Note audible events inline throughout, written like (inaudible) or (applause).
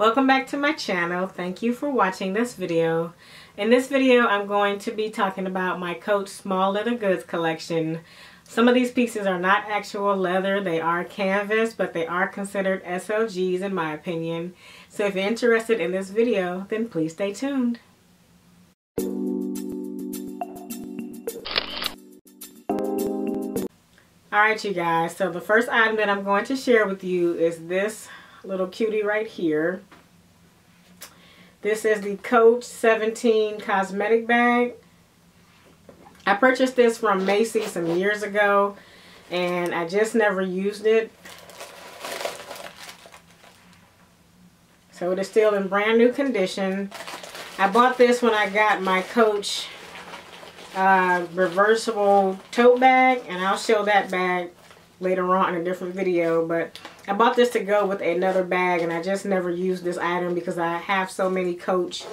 Welcome back to my channel. Thank you for watching this video. In this video, I'm going to be talking about my Coach Small Leather Goods collection. Some of these pieces are not actual leather. They are canvas, but they are considered SLGs in my opinion. So if you're interested in this video, then please stay tuned. Alright you guys, so the first item that I'm going to share with you is this little cutie right here. This is the Coach 17 cosmetic bag. I purchased this from Macy's some years ago and I just never used it. So it is still in brand new condition. I bought this when I got my Coach uh, reversible tote bag and I'll show that bag later on in a different video but I bought this to go with another bag and I just never used this item because I have so many Coach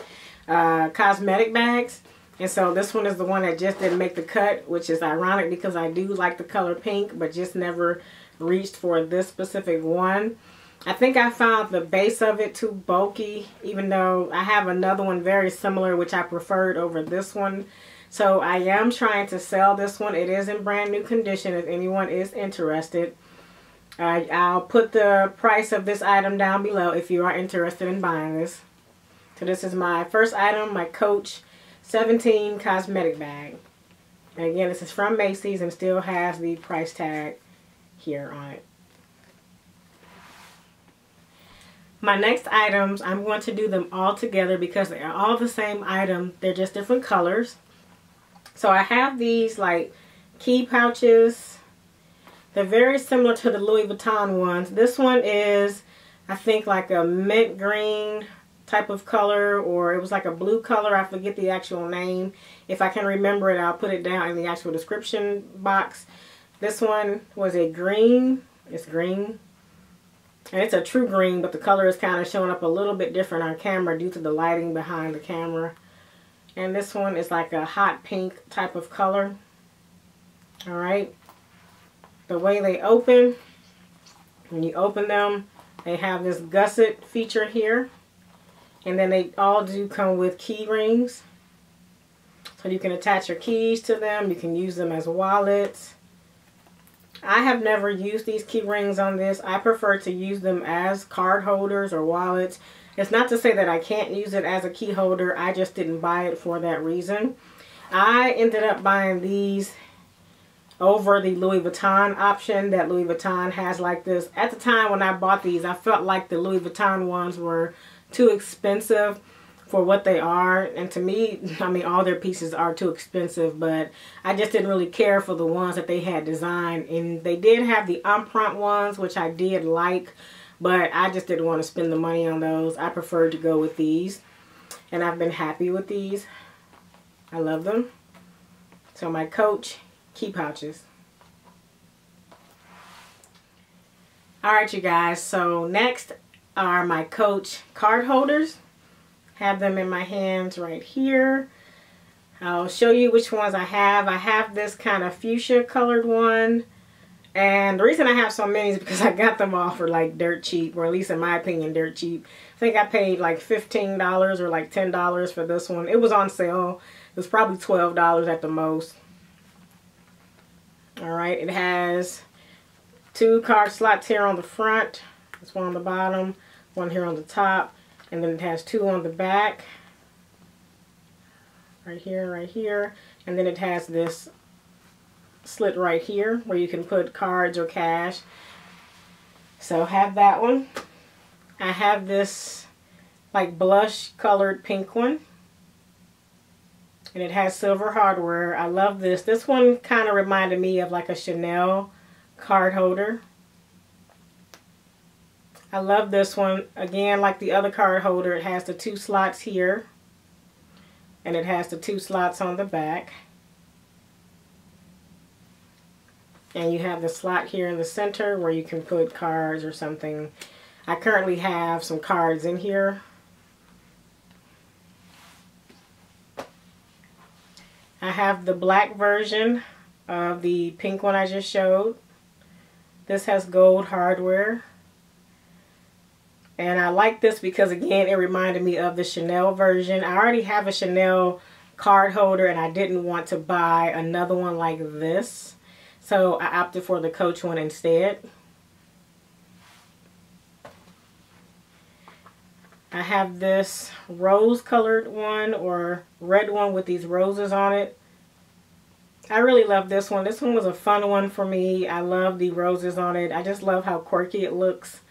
uh, cosmetic bags and so this one is the one that just didn't make the cut which is ironic because I do like the color pink but just never reached for this specific one. I think I found the base of it too bulky even though I have another one very similar which I preferred over this one so I am trying to sell this one. It is in brand new condition if anyone is interested. Uh, I'll put the price of this item down below if you are interested in buying this. So this is my first item, my Coach 17 cosmetic bag. And again, this is from Macy's and still has the price tag here on it. My next items, I'm going to do them all together because they are all the same item. They're just different colors. So I have these like key pouches. They're very similar to the Louis Vuitton ones. This one is, I think, like a mint green type of color or it was like a blue color. I forget the actual name. If I can remember it, I'll put it down in the actual description box. This one was a green. It's green. And it's a true green, but the color is kind of showing up a little bit different on camera due to the lighting behind the camera. And this one is like a hot pink type of color. Alright. The way they open, when you open them, they have this gusset feature here. And then they all do come with key rings. So you can attach your keys to them. You can use them as wallets. I have never used these key rings on this. I prefer to use them as card holders or wallets it's not to say that I can't use it as a key holder. I just didn't buy it for that reason. I ended up buying these over the Louis Vuitton option that Louis Vuitton has like this. At the time when I bought these, I felt like the Louis Vuitton ones were too expensive for what they are. And to me, (laughs) I mean, all their pieces are too expensive, but I just didn't really care for the ones that they had designed. And they did have the Empreinte ones, which I did like. But I just didn't want to spend the money on those. I preferred to go with these. And I've been happy with these. I love them. So my Coach key pouches. Alright you guys, so next are my Coach card holders. Have them in my hands right here. I'll show you which ones I have. I have this kind of fuchsia colored one. And the reason I have so many is because (laughs) I got them all for like dirt cheap, or at least in my opinion, dirt cheap. I think I paid like $15 or like $10 for this one. It was on sale. It was probably $12 at the most. Alright, it has two card slots here on the front. This one on the bottom, one here on the top, and then it has two on the back. Right here, right here. And then it has this slit right here where you can put cards or cash. So have that one. I have this like blush colored pink one. And it has silver hardware. I love this. This one kind of reminded me of like a Chanel card holder. I love this one. Again, like the other card holder, it has the two slots here. And it has the two slots on the back. and you have the slot here in the center where you can put cards or something. I currently have some cards in here. Have the black version of the pink one I just showed. This has gold hardware. And I like this because, again, it reminded me of the Chanel version. I already have a Chanel card holder and I didn't want to buy another one like this. So I opted for the Coach one instead. I have this rose colored one or red one with these roses on it. I really love this one. This one was a fun one for me. I love the roses on it. I just love how quirky it looks.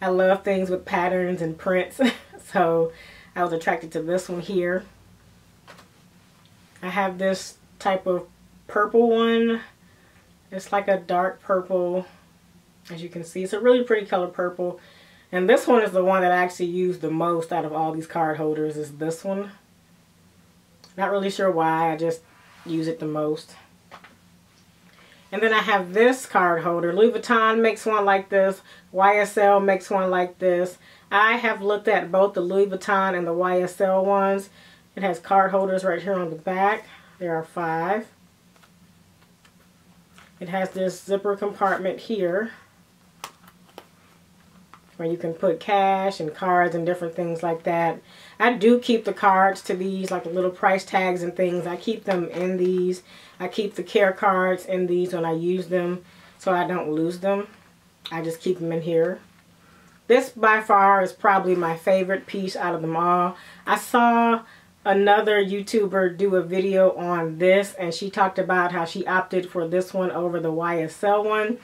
I love things with patterns and prints. (laughs) so I was attracted to this one here. I have this type of purple one. It's like a dark purple. As you can see, it's a really pretty color purple. And this one is the one that I actually use the most out of all these card holders is this one. Not really sure why, I just use it the most. And then I have this card holder. Louis Vuitton makes one like this. YSL makes one like this. I have looked at both the Louis Vuitton and the YSL ones. It has card holders right here on the back. There are five. It has this zipper compartment here where you can put cash and cards and different things like that. I do keep the cards to these, like the little price tags and things. I keep them in these. I keep the care cards in these when I use them so I don't lose them. I just keep them in here. This by far is probably my favorite piece out of them all. I saw another YouTuber do a video on this and she talked about how she opted for this one over the YSL one.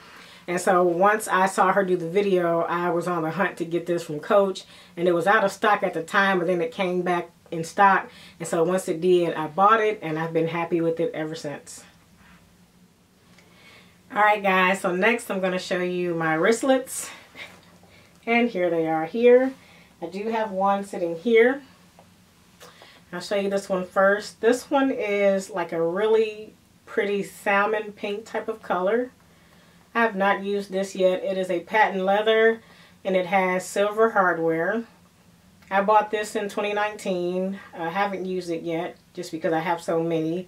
And so once I saw her do the video, I was on the hunt to get this from Coach. And it was out of stock at the time, but then it came back in stock. And so once it did, I bought it and I've been happy with it ever since. Alright guys, so next I'm going to show you my wristlets. And here they are here. I do have one sitting here. I'll show you this one first. This one is like a really pretty salmon pink type of color. I have not used this yet. It is a patent leather and it has silver hardware. I bought this in 2019. I haven't used it yet just because I have so many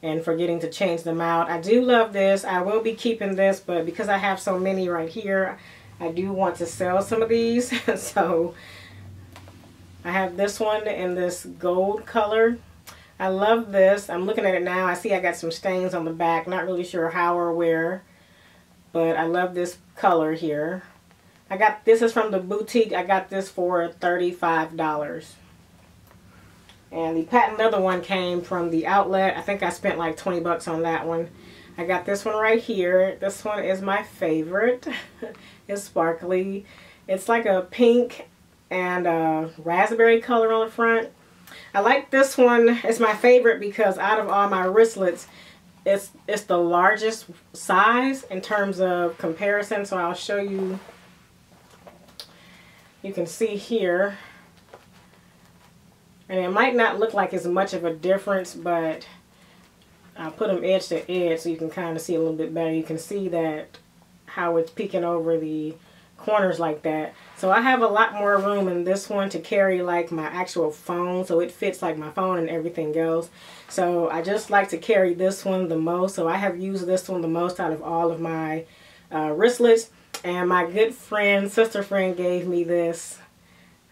and forgetting to change them out. I do love this. I will be keeping this, but because I have so many right here, I do want to sell some of these. (laughs) so I have this one in this gold color. I love this. I'm looking at it now. I see I got some stains on the back. Not really sure how or where. But I love this color here. I got, this is from the boutique. I got this for $35. And the patent leather one came from the outlet. I think I spent like 20 bucks on that one. I got this one right here. This one is my favorite. (laughs) it's sparkly. It's like a pink and a raspberry color on the front. I like this one. It's my favorite because out of all my wristlets, it's it's the largest size in terms of comparison. So I'll show you you can see here. And it might not look like as much of a difference but I'll put them edge to edge so you can kind of see a little bit better. You can see that how it's peeking over the corners like that. So I have a lot more room in this one to carry like my actual phone. So it fits like my phone and everything else. So I just like to carry this one the most. So I have used this one the most out of all of my uh, wristlets. And my good friend, sister friend gave me this.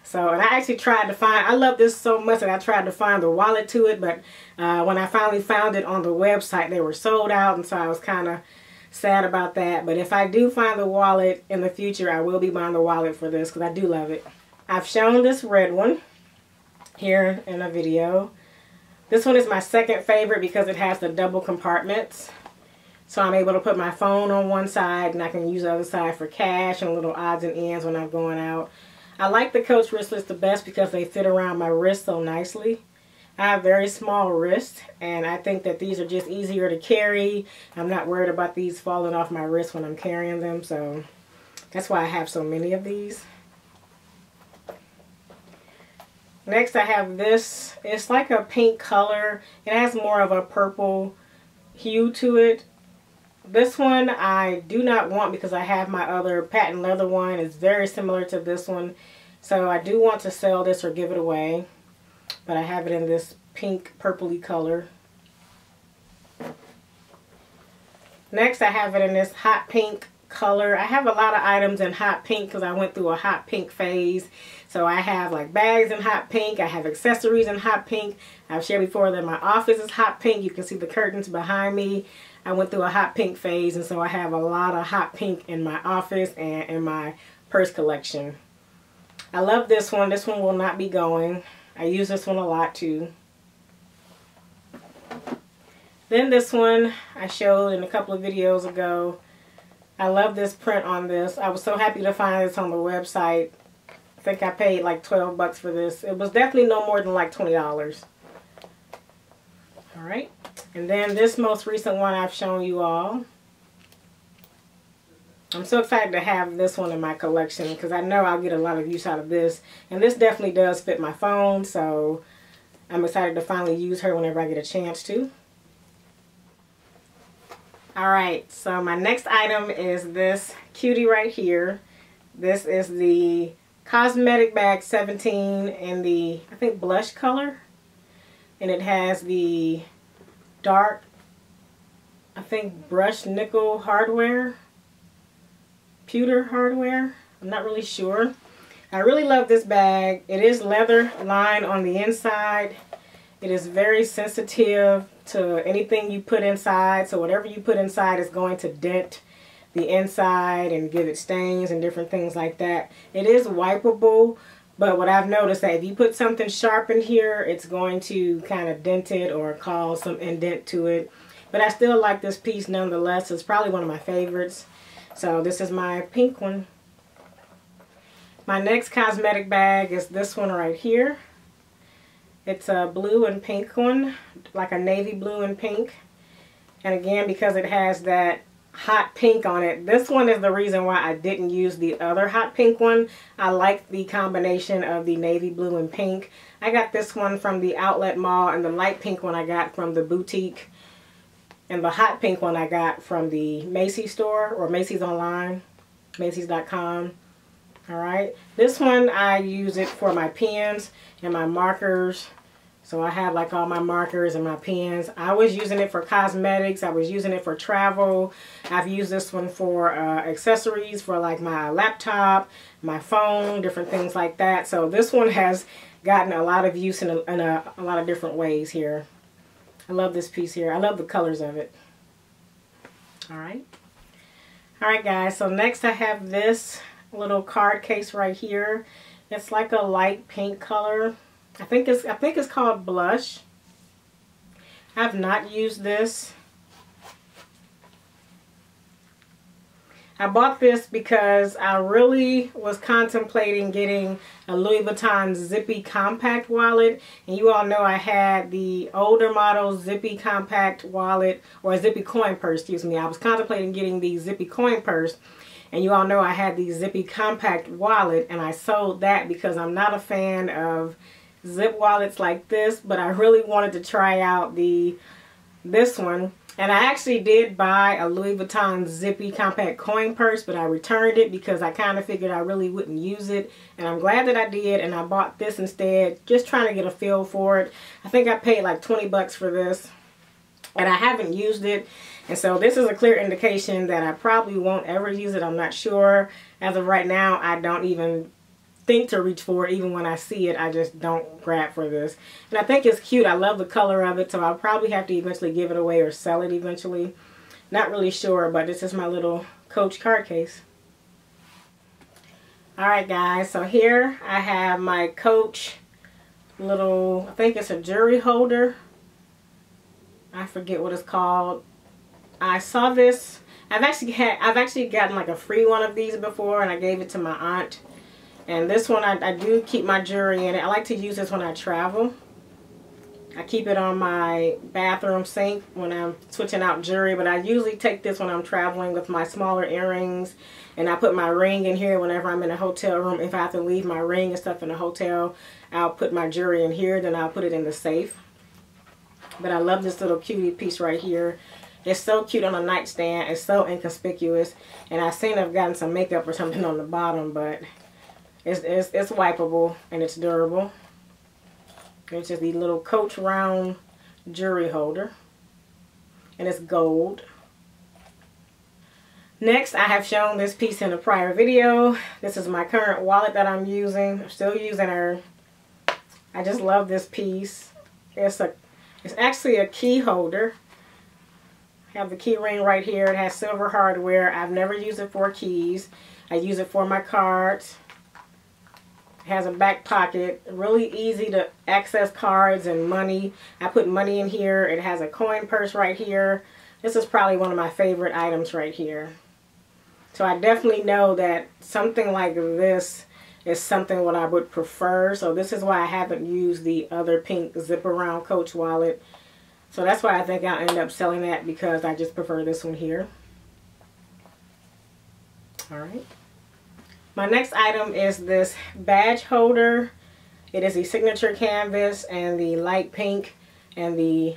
So, and I actually tried to find, I love this so much that I tried to find the wallet to it. But uh, when I finally found it on the website, they were sold out. And so I was kind of sad about that. But if I do find the wallet in the future, I will be buying the wallet for this because I do love it. I've shown this red one here in a video. This one is my second favorite because it has the double compartments. So I'm able to put my phone on one side and I can use the other side for cash and little odds and ends when I'm going out. I like the Coach wristlets the best because they fit around my wrist so nicely. I have very small wrists and I think that these are just easier to carry. I'm not worried about these falling off my wrist when I'm carrying them so that's why I have so many of these. Next I have this. It's like a pink color. It has more of a purple hue to it. This one I do not want because I have my other patent leather one. It's very similar to this one. So I do want to sell this or give it away. But I have it in this pink purpley color. Next I have it in this hot pink color. I have a lot of items in hot pink because I went through a hot pink phase. So I have like bags in hot pink. I have accessories in hot pink. I've shared before that my office is hot pink. You can see the curtains behind me. I went through a hot pink phase and so I have a lot of hot pink in my office and in my purse collection. I love this one. This one will not be going. I use this one a lot too. Then this one I showed in a couple of videos ago. I love this print on this. I was so happy to find this on the website. I think I paid like 12 bucks for this. It was definitely no more than like $20. Alright. And then this most recent one I've shown you all. I'm so excited to have this one in my collection because I know I'll get a lot of use out of this. And this definitely does fit my phone, so I'm excited to finally use her whenever I get a chance to. Alright, so my next item is this cutie right here. This is the Cosmetic Bag 17 in the, I think, blush color. And it has the dark, I think, brushed nickel hardware. Pewter hardware. I'm not really sure. I really love this bag. It is leather lined on the inside. It is very sensitive to anything you put inside. So whatever you put inside is going to dent the inside and give it stains and different things like that. It is wipeable, but what I've noticed that if you put something sharp in here, it's going to kind of dent it or cause some indent to it. But I still like this piece nonetheless. It's probably one of my favorites. So this is my pink one. My next cosmetic bag is this one right here. It's a blue and pink one, like a navy blue and pink. And again, because it has that hot pink on it, this one is the reason why I didn't use the other hot pink one. I like the combination of the navy blue and pink. I got this one from the outlet mall and the light pink one I got from the boutique. And the hot pink one I got from the Macy's store or Macy's online, Macy's.com. Alright, this one I use it for my pens and my markers. So I have like all my markers and my pens. I was using it for cosmetics. I was using it for travel. I've used this one for uh, accessories for like my laptop, my phone, different things like that. So this one has gotten a lot of use in a, in a, a lot of different ways here. I love this piece here. I love the colors of it. Alright. Alright guys, so next I have this little card case right here. It's like a light pink color. I think it's I think it's called blush. I have not used this. I bought this because I really was contemplating getting a Louis Vuitton Zippy compact wallet. And you all know I had the older model Zippy compact wallet or Zippy coin purse, excuse me. I was contemplating getting the Zippy coin purse. And you all know I had the Zippy compact wallet and I sold that because I'm not a fan of zip wallets like this, but I really wanted to try out the this one. And I actually did buy a Louis Vuitton Zippy compact coin purse, but I returned it because I kind of figured I really wouldn't use it. And I'm glad that I did, and I bought this instead, just trying to get a feel for it. I think I paid like 20 bucks for this, and I haven't used it. And so this is a clear indication that I probably won't ever use it. I'm not sure. As of right now, I don't even think to reach for it. Even when I see it, I just don't grab for this. And I think it's cute. I love the color of it. So I'll probably have to eventually give it away or sell it eventually. Not really sure, but this is my little Coach card case. Alright guys, so here I have my Coach little, I think it's a jewelry holder. I forget what it's called. I saw this. I've actually had I've actually gotten like a free one of these before and I gave it to my aunt. And this one I, I do keep my jewelry in it. I like to use this when I travel. I keep it on my bathroom sink when I'm switching out jewelry, but I usually take this when I'm traveling with my smaller earrings. And I put my ring in here whenever I'm in a hotel room. If I have to leave my ring and stuff in a hotel, I'll put my jewelry in here, then I'll put it in the safe. But I love this little cutie piece right here. It's so cute on a nightstand. It's so inconspicuous. And I seen I've gotten some makeup or something on the bottom, but it's, it's, it's wipeable and it's durable. It's just the little Coach round jewelry holder. And it's gold. Next, I have shown this piece in a prior video. This is my current wallet that I'm using. I'm still using her. I just love this piece. It's a, it's actually a key holder. I have the key ring right here. It has silver hardware. I've never used it for keys. I use it for my cards. Has a back pocket. Really easy to access cards and money. I put money in here. It has a coin purse right here. This is probably one of my favorite items right here. So I definitely know that something like this is something what I would prefer. So this is why I haven't used the other pink zip around coach wallet. So that's why I think I'll end up selling that because I just prefer this one here. Alright. My next item is this badge holder. It is a signature canvas and the light pink and the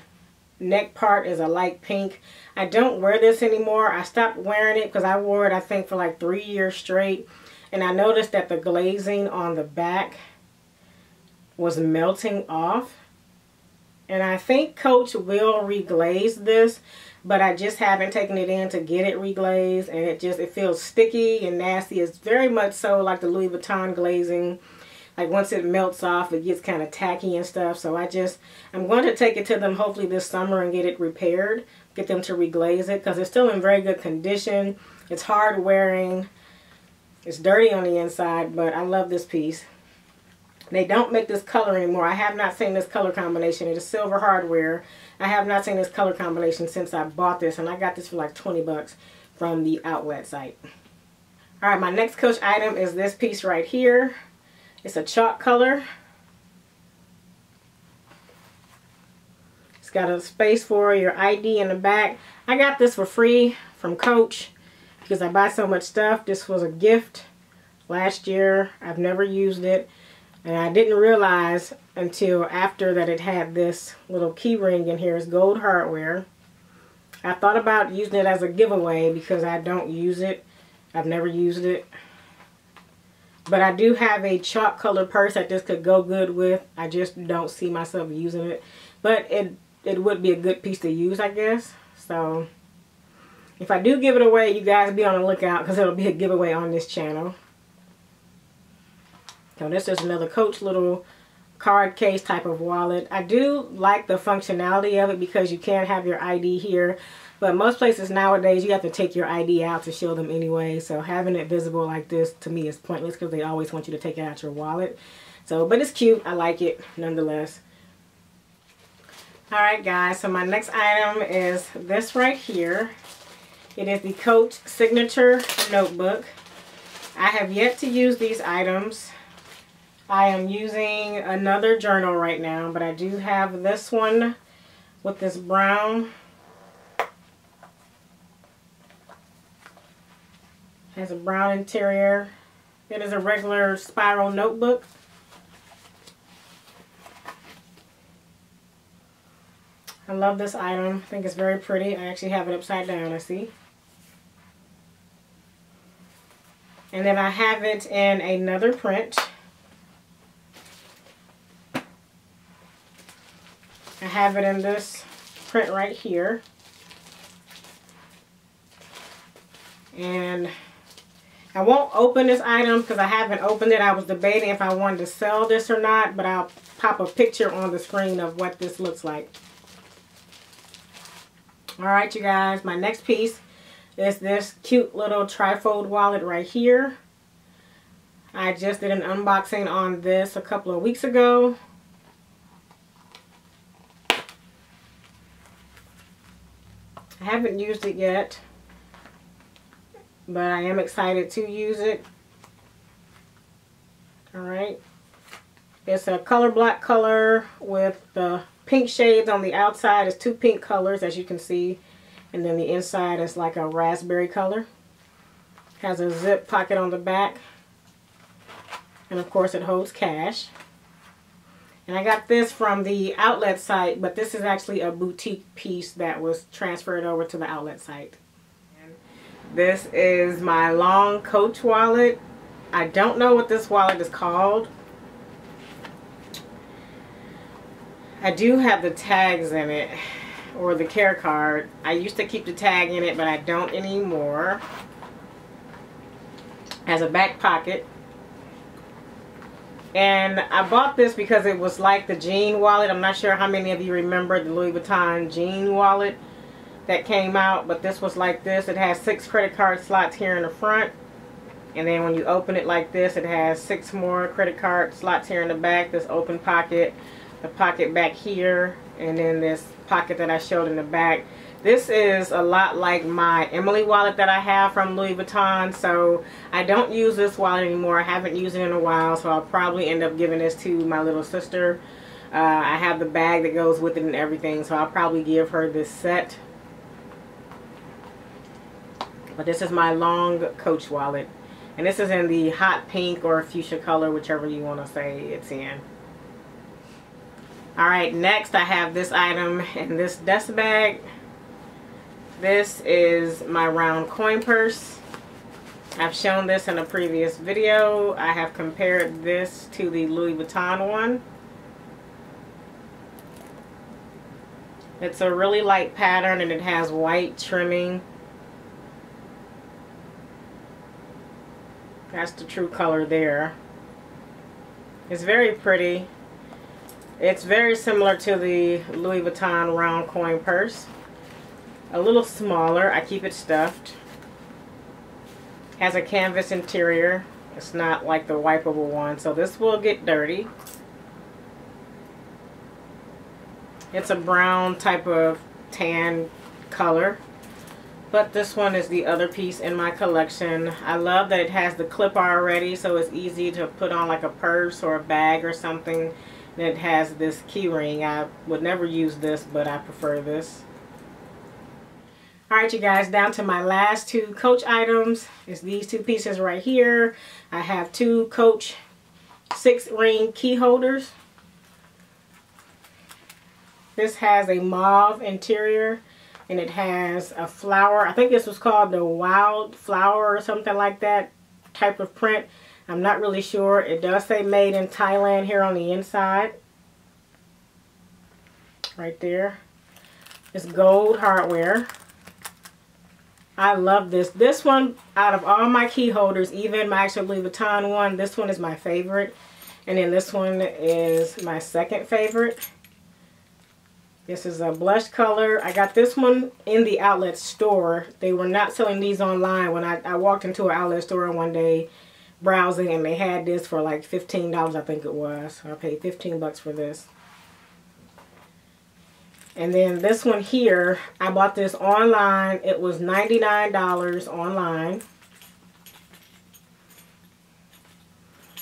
neck part is a light pink. I don't wear this anymore. I stopped wearing it because I wore it I think for like three years straight and I noticed that the glazing on the back was melting off. And I think Coach will reglaze this, but I just haven't taken it in to get it reglazed. And it just, it feels sticky and nasty. It's very much so like the Louis Vuitton glazing. Like once it melts off, it gets kind of tacky and stuff. So I just, I'm going to take it to them hopefully this summer and get it repaired. Get them to reglaze it because it's still in very good condition. It's hard wearing. It's dirty on the inside, but I love this piece. They don't make this color anymore. I have not seen this color combination. It is silver hardware. I have not seen this color combination since I bought this, and I got this for like 20 bucks from the outlet site. All right, my next Coach item is this piece right here. It's a chalk color. It's got a space for your ID in the back. I got this for free from Coach because I buy so much stuff. This was a gift last year. I've never used it. And I didn't realize until after that it had this little key ring in here. It's gold hardware. I thought about using it as a giveaway because I don't use it. I've never used it. But I do have a chalk color purse that this could go good with. I just don't see myself using it. But it, it would be a good piece to use, I guess. So if I do give it away, you guys be on the lookout because it'll be a giveaway on this channel. So this is another Coach little card case type of wallet. I do like the functionality of it because you can have your ID here. But most places nowadays, you have to take your ID out to show them anyway. So having it visible like this to me is pointless because they always want you to take it out your wallet. So, but it's cute. I like it nonetheless. Alright guys, so my next item is this right here. It is the Coach Signature Notebook. I have yet to use these items. I am using another journal right now, but I do have this one with this brown. Has a brown interior. It is a regular spiral notebook. I love this item. I think it's very pretty. I actually have it upside down, I see. And then I have it in another print. Have it in this print right here. And I won't open this item because I haven't opened it. I was debating if I wanted to sell this or not, but I'll pop a picture on the screen of what this looks like. Alright, you guys, my next piece is this cute little trifold wallet right here. I just did an unboxing on this a couple of weeks ago. I haven't used it yet, but I am excited to use it. Alright. It's a color black color with the pink shades on the outside. It's two pink colors as you can see. And then the inside is like a raspberry color. Has a zip pocket on the back. And of course it holds cash. And I got this from the outlet site, but this is actually a boutique piece that was transferred over to the outlet site. This is my long coach wallet. I don't know what this wallet is called. I do have the tags in it or the care card. I used to keep the tag in it, but I don't anymore. Has a back pocket. And I bought this because it was like the Jeanne wallet. I'm not sure how many of you remember the Louis Vuitton Jeanne wallet that came out. But this was like this. It has six credit card slots here in the front. And then when you open it like this, it has six more credit card slots here in the back. This open pocket, the pocket back here, and then this pocket that I showed in the back. This is a lot like my Emilie wallet that I have from Louis Vuitton. So I don't use this wallet anymore. I haven't used it in a while. So I'll probably end up giving this to my little sister. Uh, I have the bag that goes with it and everything. So I'll probably give her this set. But this is my long Coach wallet. And this is in the hot pink or fuchsia color, whichever you want to say it's in. Alright, next I have this item in this dust bag. This is my round coin purse. I've shown this in a previous video. I have compared this to the Louis Vuitton one. It's a really light pattern and it has white trimming. That's the true color there. It's very pretty. It's very similar to the Louis Vuitton round coin purse a little smaller. I keep it stuffed. Has a canvas interior. It's not like the wipeable one, so this will get dirty. It's a brown type of tan color. But this one is the other piece in my collection. I love that it has the clip already, so it's easy to put on like a purse or a bag or something. And it has this key ring. I would never use this, but I prefer this. Alright you guys, down to my last two Coach items. It's these two pieces right here. I have two Coach six ring key holders. This has a mauve interior and it has a flower. I think this was called the wild flower or something like that type of print. I'm not really sure. It does say made in Thailand here on the inside. Right there. It's gold hardware. I love this. This one, out of all my key holders, even my actual Louis Vuitton one, this one is my favorite. And then this one is my second favorite. This is a blush color. I got this one in the outlet store. They were not selling these online when I, I walked into an outlet store one day browsing and they had this for like $15 I think it was. I paid 15 bucks for this. And then this one here, I bought this online. It was $99 online.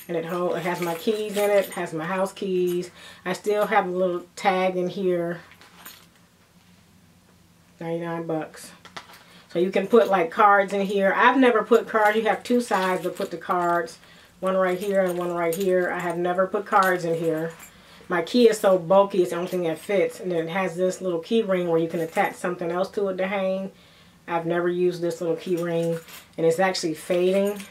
And it, hold, it has my keys in it, has my house keys. I still have a little tag in here. 99 bucks. So you can put like cards in here. I've never put cards. You have two sides to put the cards. One right here and one right here. I have never put cards in here my key is so bulky, it's the only thing that fits. And it has this little key ring where you can attach something else to it to hang. I've never used this little key ring and it's actually fading.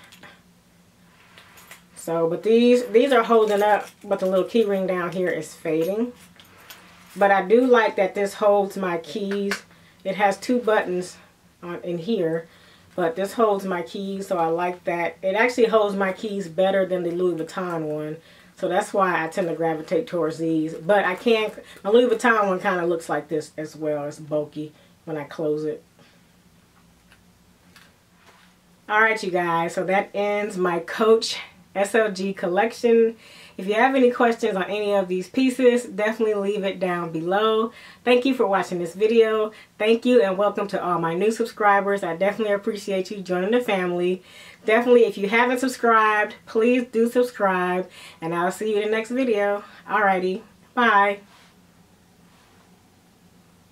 So, but these, these are holding up, but the little key ring down here is fading. But I do like that this holds my keys. It has two buttons on in here, but this holds my keys, so I like that. It actually holds my keys better than the Louis Vuitton one. So that's why I tend to gravitate towards these. But I can't, my Louis Vuitton one kind of looks like this as well. It's bulky when I close it. Alright you guys, so that ends my Coach SLG collection. If you have any questions on any of these pieces, definitely leave it down below. Thank you for watching this video. Thank you and welcome to all my new subscribers. I definitely appreciate you joining the family. Definitely, if you haven't subscribed, please do subscribe. And I'll see you in the next video. Alrighty, bye.